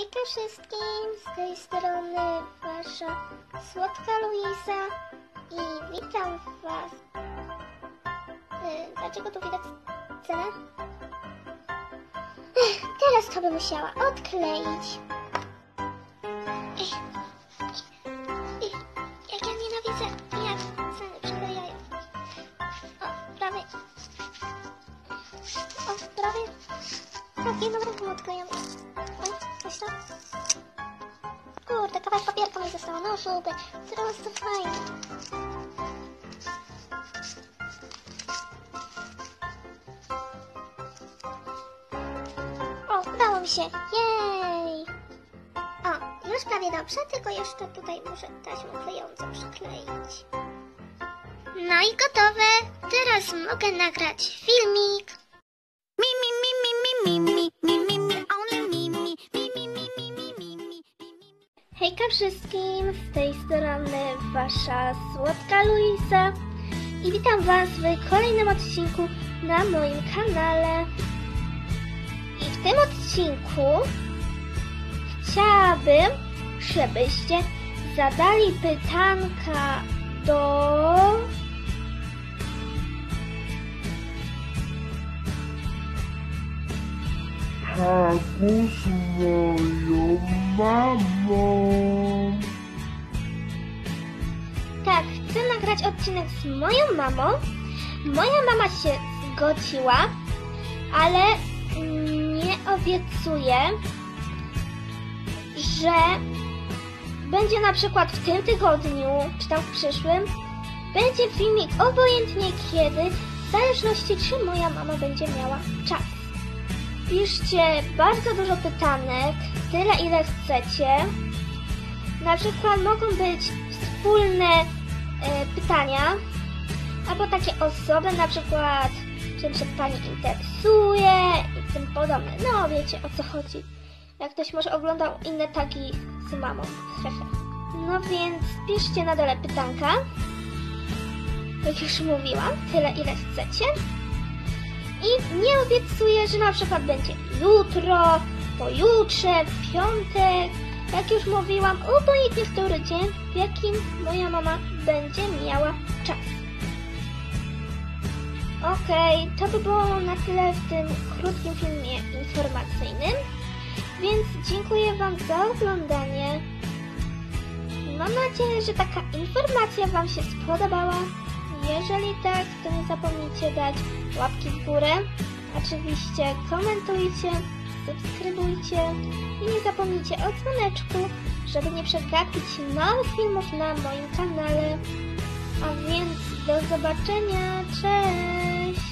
Hejka wszystkim, z tej strony wasza słodka Luisa i witam was. Yy, dlaczego tu widać cenę? Ech, teraz to bym musiała odkleić. Ech, ech, jak ja nienawidzę, jak. O, prawie. O, prawie. Tak, jedną ręką odklejam. Oj, coś tam. Kurde, kawałek papierka mi zostało. No super, teraz to fajnie. O, udało mi się. Jej! O, już prawie dobrze, tylko jeszcze tutaj muszę taśmę klejącą przykleić. No i gotowe. Teraz mogę nagrać filmik. Wszystkim, z tej strony wasza słodka Luisa i witam was w kolejnym odcinku na moim kanale. I w tym odcinku chciałabym, żebyście zadali pytanka do... Tabu z moją mamą. Tak, chcę nagrać odcinek z moją mamą. Moja mama się zgodziła, ale nie obiecuję, że będzie na przykład w tym tygodniu, czy tam w przyszłym, będzie filmik obojętnie kiedy, w zależności czy moja mama będzie miała czas. Piszcie bardzo dużo pytanek, tyle ile chcecie. Na przykład mogą być wspólne e, pytania, albo takie osoby, na przykład czym się Pani interesuje i tym podobne. No wiecie o co chodzi. Jak ktoś może oglądał inne tagi z mamą. No więc piszcie na dole pytanka. Jak już mówiłam, tyle ile chcecie. I nie obiecuję, że na przykład będzie jutro, pojutrze, w piątek. Jak już mówiłam, obojętnie który dzień, w jakim moja mama będzie miała czas. Okej, to by było na tyle w tym krótkim filmie informacyjnym. Więc dziękuję Wam za oglądanie. Mam nadzieję, że taka informacja Wam się spodobała. Jeżeli tak, to nie zapomnijcie dać łapki w górę. Oczywiście komentujcie, subskrybujcie i nie zapomnijcie o dzwoneczku, żeby nie przegapić nowych filmów na moim kanale. A więc do zobaczenia, cześć!